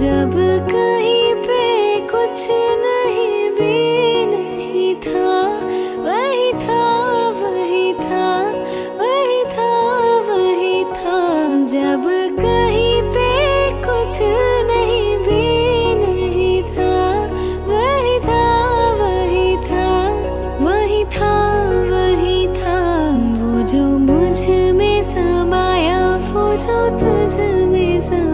जब कहीं पे कुछ न वही था वो जो मुझमें समाया वो जो तुझ में समाया